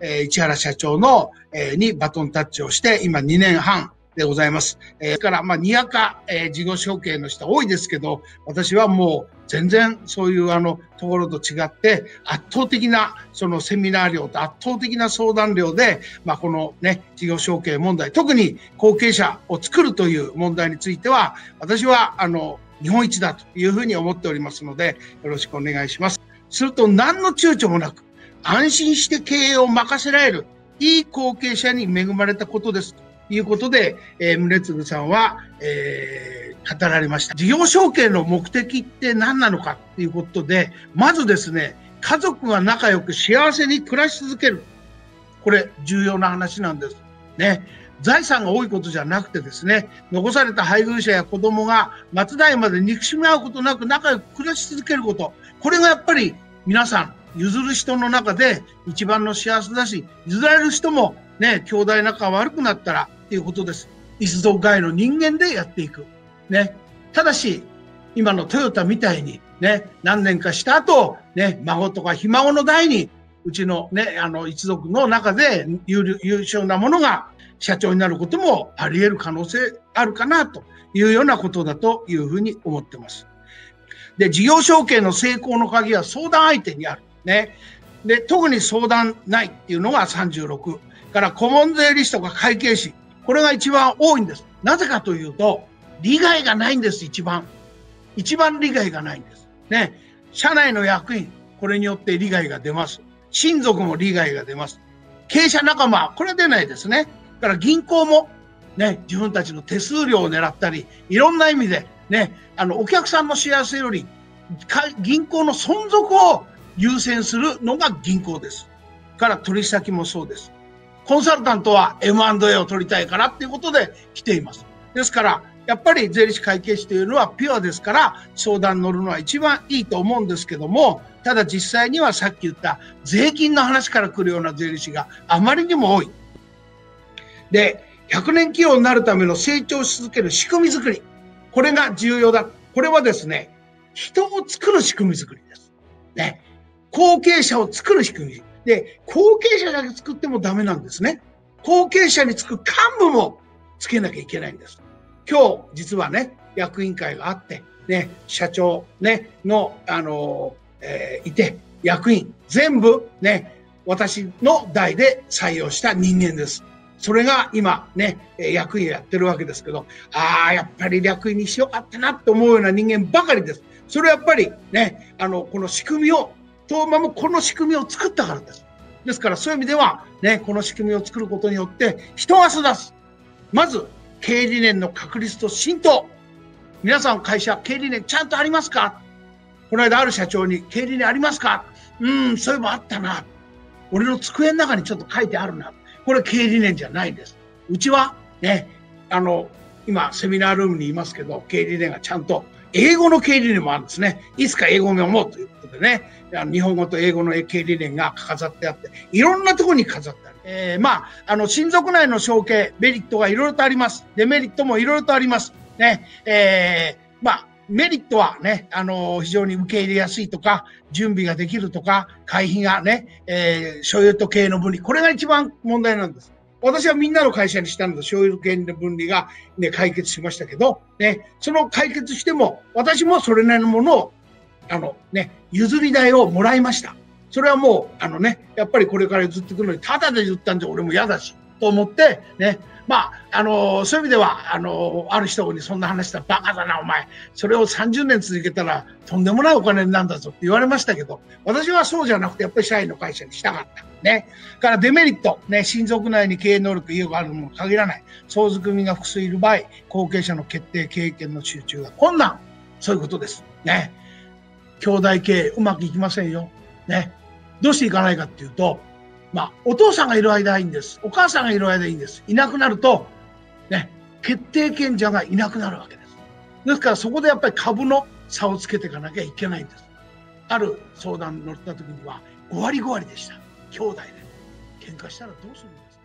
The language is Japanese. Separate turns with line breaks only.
え、市原社長の、え、にバトンタッチをして、今2年半でございます。えー、から、まあ、にやか、えー、事業承継の人多いですけど、私はもう全然そういうあのところと違って、圧倒的なそのセミナー量と圧倒的な相談量で、まあ、このね、事業承継問題、特に後継者を作るという問題については、私はあの、日本一だというふうに思っておりますので、よろしくお願いします。すると何の躊躇もなく、安心して経営を任せられる、いい後継者に恵まれたことです。ということで、えー、宗次さんは、えー、語られました。事業承継の目的って何なのかっていうことで、まずですね、家族が仲良く幸せに暮らし続ける。これ、重要な話なんです。ね。財産が多いことじゃなくてですね、残された配偶者や子供が末代まで憎しみ合うことなく仲良く暮らし続けること。これがやっぱり皆さん譲る人の中で一番の幸せだし、譲られる人もね、兄弟仲悪くなったらっていうことです。一族外の人間でやっていく。ね。ただし、今のトヨタみたいにね、何年かした後、ね、孫とかひ孫の代に、うちのね、あの一族の中で優秀なものが社長になることもあり得る可能性あるかなというようなことだというふうに思ってます。で、事業承継の成功の鍵は相談相手にある。ね。で、特に相談ないっていうのが36。から顧問税理士とか会計士。これが一番多いんです。なぜかというと、利害がないんです、一番。一番利害がないんです。ね。社内の役員、これによって利害が出ます。親族も利害が出ます。経営者仲間、これは出ないですね。だから銀行も、ね、自分たちの手数料を狙ったり、いろんな意味で、ね、あの、お客さんの幸せより、銀行の存続を優先するのが銀行です。から取引先もそうです。コンサルタントは M&A を取りたいからっていうことで来ています。ですから、やっぱり税理士会計士というのはピュアですから、相談乗るのは一番いいと思うんですけども、ただ実際にはさっき言った税金の話から来るような税理士があまりにも多い。で、100年企業になるための成長し続ける仕組み作り。これが重要だ。これはですね、人を作る仕組み作りです。ね。後継者を作る仕組み。で、後継者だけ作ってもダメなんですね。後継者につく幹部もつけなきゃいけないんです。今日、実はね、役員会があって、ね、社長、ね、の、あの、えー、いて、役員、全部、ね、私の代で採用した人間です。それが今ね、役員やってるわけですけど、ああ、やっぱり役員にしようかったなって思うような人間ばかりです。それはやっぱりね、あの、この仕組みを東馬もこの仕組みを作ったからです。ですからそういう意味では、ね、この仕組みを作ることによって、人が育つ。まず、経営理念の確立と浸透。皆さん会社、経営理念ちゃんとありますか？この間ある社長に、経営理念ありますか？うん、そういえばあったな。俺の机の中にちょっと書いてあるな。これ経営理念じゃないです。うちは、ね、あの、今、セミナールームにいますけど、経営理念がちゃんと英語の経理念もあるんですね。いつか英語を読もうということでね、日本語と英語の経理念が飾ってあって、いろんなところに飾ってある。えー、まあ、あの、親族内の承継、メリットがいろいろとあります。デメリットもいろいろとあります。ね、えー、まあ、メリットはね、あの、非常に受け入れやすいとか、準備ができるとか、会費がね、えー、所有と経営の分離、これが一番問題なんです。私はみんなの会社にしたので、所有権の分離が、ね、解決しましたけど、ね、その解決しても、私もそれなりのものを、あのね、譲り代をもらいました。それはもう、あのね、やっぱりこれから譲ってくるのに、ただで譲ったんじゃ俺も嫌だし、と思って、ね、まあ、あの、そういう意味では、あの、ある人にそんな話したら、バカだな、お前。それを30年続けたら、とんでもないお金になるんだぞって言われましたけど、私はそうじゃなくて、やっぱり社員の会社にしたかった。ね。からデメリット、ね、親族内に経営能力、意欲があるのも限らない。相続組が複数いる場合、後継者の決定、経験の集中が困難。そういうことです。ね。兄弟経営、うまくいきませんよ。ね。どうしていかないかっていうと、まあ、お父さんがいる間はいいんです。お母さんがいる間はいいんです。いなくなると、ね、決定権者がいなくなるわけです。ですからそこでやっぱり株の差をつけていかなきゃいけないんです。ある相談に乗った時には5割5割でした。兄弟で。喧嘩したらどうするんですか